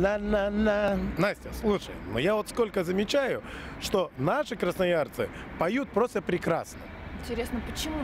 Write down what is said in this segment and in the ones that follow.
на-на-на. Настя, слушай, ну я вот сколько замечаю, что наши красноярцы поют просто прекрасно. Интересно, почему?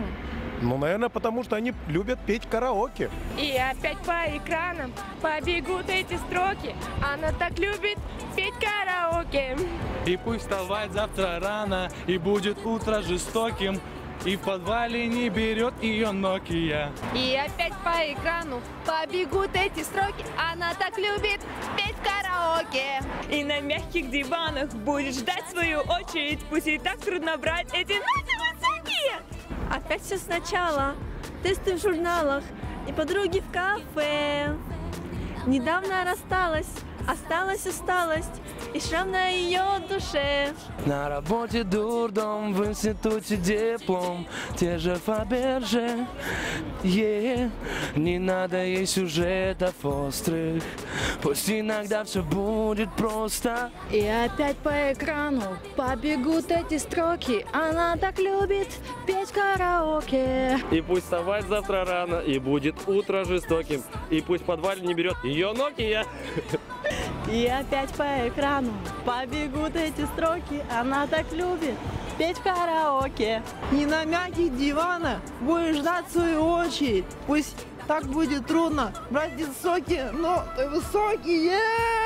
Ну, наверное, потому что они любят петь караоке. И опять по экранам побегут эти строки. Она так любит петь караоке. И пусть вставать завтра рано, и будет утро жестоким, и в подвале не берет ее Nokia. И опять по экрану побегут эти строки. Она так любит петь караоке. И на мягких диванах будет ждать свою очередь. Пусть и так трудно брать эти ноты высокие. Опять все сначала. Тесты в журналах и подруги в кафе. Недавно рассталась, осталась усталость и шрам на ее душе. На работе дурдом, в институте диплом, те же Фаберже. Е, не надо ей сюжетов острых, пусть иногда все будет просто. И опять по экрану побегут эти строки. Она так любит петь караоке. И пусть вставать завтра рано, и будет утро жестоким. И пусть в подвале не берет ее Nokia. И опять по экрану побегут эти строки. Она так любит петь караоке. Не на мягких диванах будешь ждать свою очередь. Пусть так будет трудно брать соки, но ты высокий. Yeah!